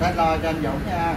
để lo cho anh Dũng nha.